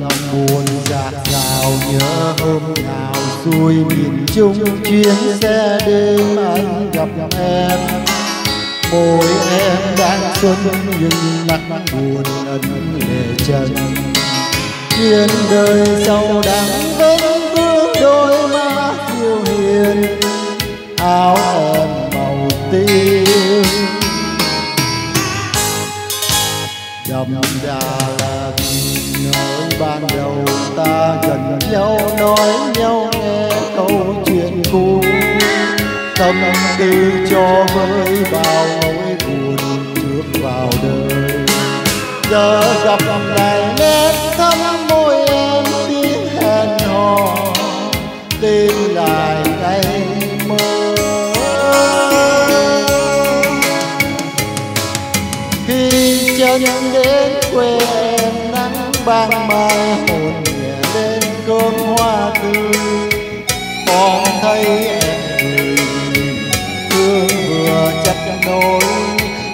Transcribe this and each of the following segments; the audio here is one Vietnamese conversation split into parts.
lòng buồn dạt dào nhớ hôm nào xuôi miền trung chuyến xe đêm anh gặp em. Môi em đang xuân nhưng mặt buồn ẩn lệ chân, duyên đời sau đắng vẫn bước đôi má yêu hiền. Áo Nhậm đà là nơi ban đầu ta gần nhau, nói nhau nghe câu chuyện cũ. Tâm tư cho với bao nỗi buồn trước vào đời. Giờ gặp lại ban mai hồn nhẹ lên cơm hoa tươi. Còn thấy em người, thương vừa chắc nối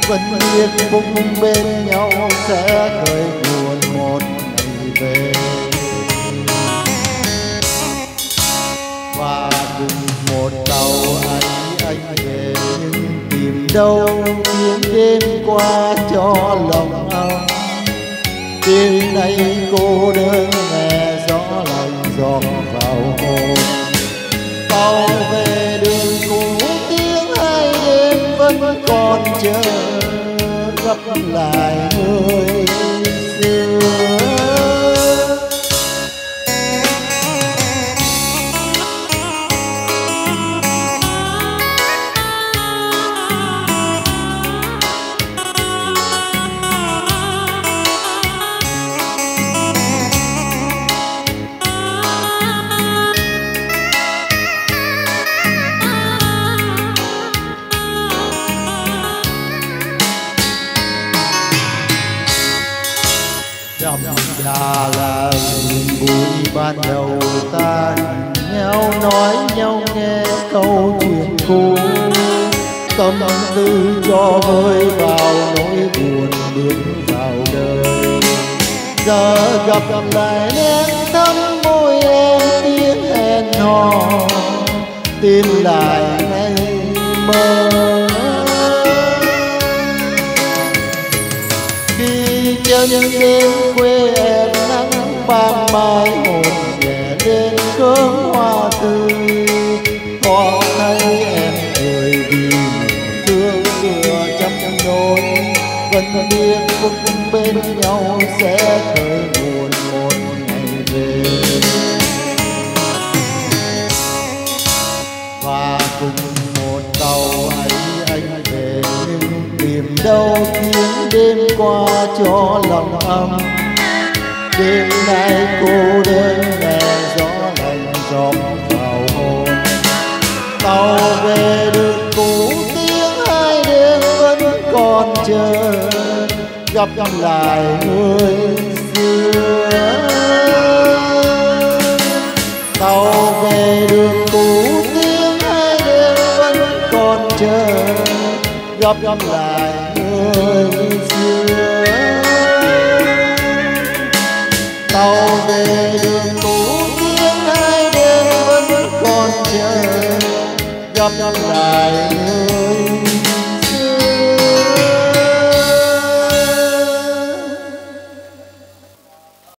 vẫn biết phúc bên nhau sẽ khởi buồn một ngày về. Và cùng một tàu anh anh về nhưng tìm đâu những đêm qua cho lòng anh đêm nay cô đơn nghe gió lạnh giọt vào hồn tàu về đường cũ, tiếng hai đêm vẫn còn chờ gặp lại người đậm đà là niềm vui ban đầu ta nhau, nói nhau nghe câu chuyện cũ. Tâm tư cho vơi vào nỗi buồn bước vào đời. Giờ gặp lại nét thắm môi em tiếng hẹn hò. Tìm lại ngày mơ khi những đêm quê em nắng ban mai hồn nhẹ lên cơn hoa tươi có thấy em cười vì thương vừa trăm nỗi vẫn biết phút bên nhau sẽ khởi những đêm qua cho lòng ấm đêm nay cô đơn nghe gió lạnh dọc vào hồn. Tàu về đường cũ tiếng hai đêm vẫn còn chờ. Gặp lại người xưa. Tàu về đường cũ tiếng hai đêm vẫn còn chờ. Gặp lại tàu về đường cũ tiếng hai đêm vẫn còn chờ gặp lại người.